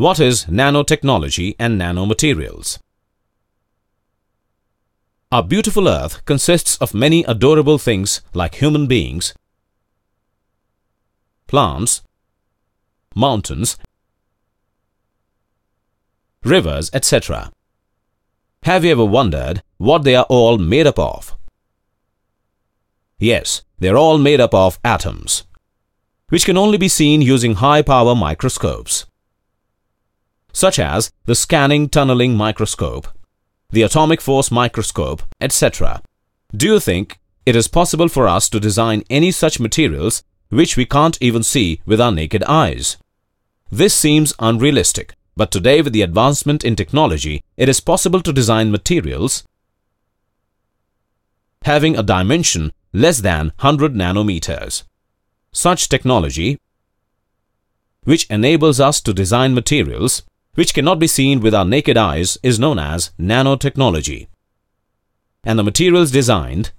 What is nanotechnology and nanomaterials? Our beautiful earth consists of many adorable things like human beings, plants, mountains, rivers, etc. Have you ever wondered what they are all made up of? Yes, they're all made up of atoms, which can only be seen using high-power microscopes, such as the scanning tunneling microscope, the atomic force microscope, etc. Do you think it is possible for us to design any such materials which we can't even see with our naked eyes? This seems unrealistic, but today with the advancement in technology, it is possible to design materials having a dimension less than 100 nanometers. Such technology, which enables us to design materials which cannot be seen with our naked eyes, is known as nanotechnology. And the materials designed